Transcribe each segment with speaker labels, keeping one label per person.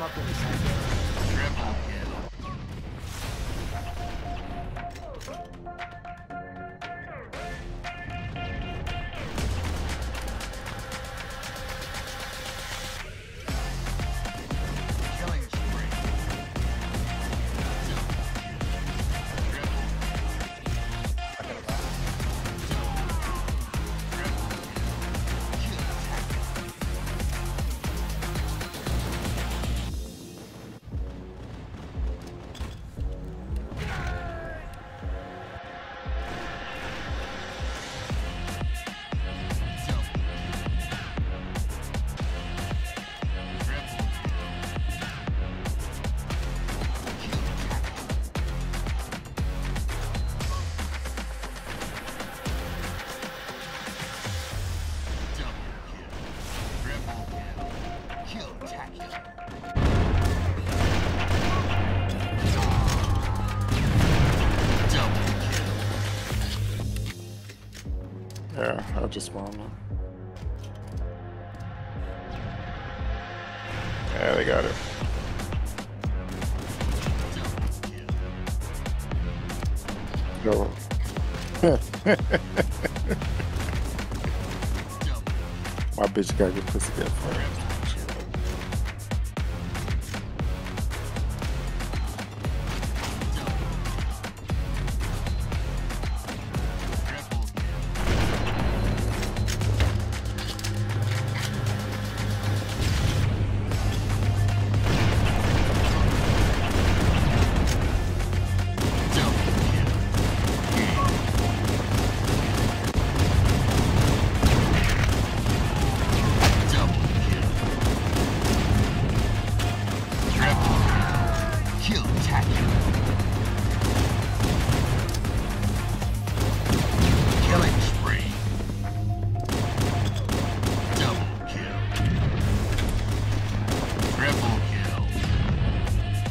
Speaker 1: Come up in the center.
Speaker 2: Triple kill.
Speaker 3: Yeah, I'll just spawn them. Yeah, they got it. Go. My bitch gotta get pussy that far.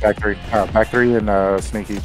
Speaker 3: Back three. Uh, and uh, sneaky.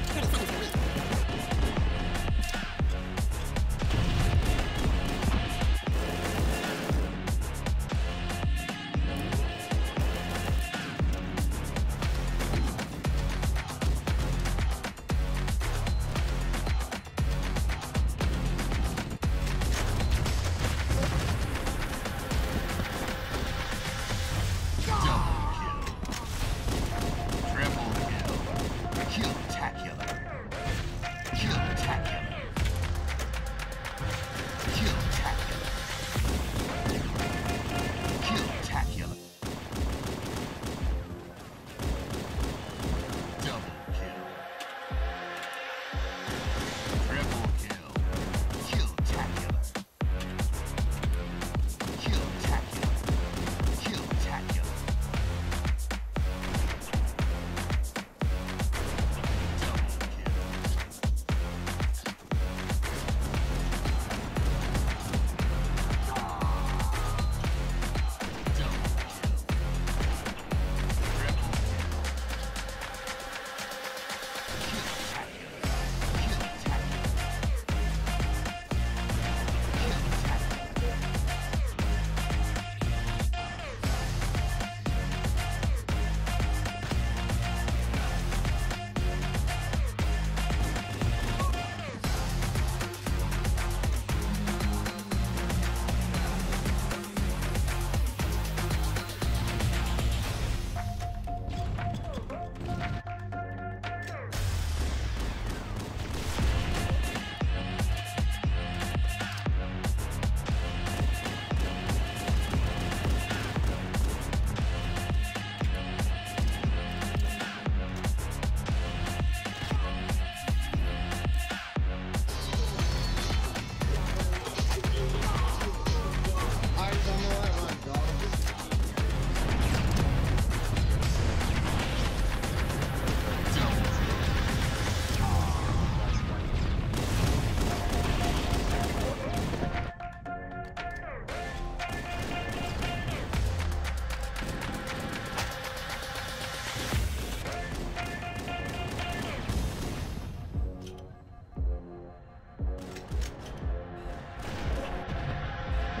Speaker 2: 30 seconds remain.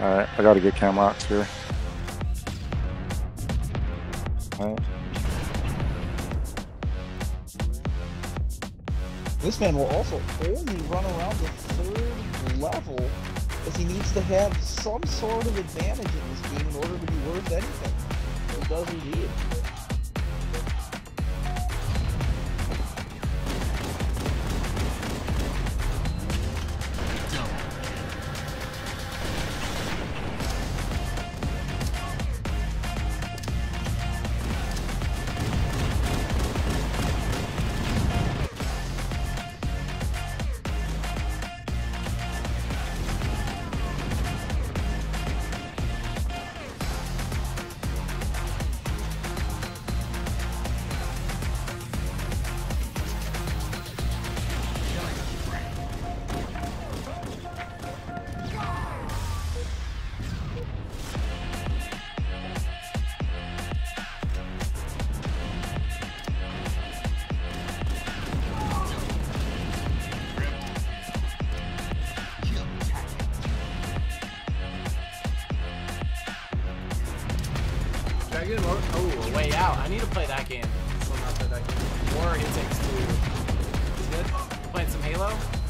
Speaker 3: Alright, I gotta get cam rocks here. Alright.
Speaker 4: This man will also only run around the third level as he needs to have some sort of advantage in this game in order to be worth anything. He does indeed.
Speaker 1: I? Oh, way out. I need to play that game. So not that it takes two. Is good? Playing some Halo?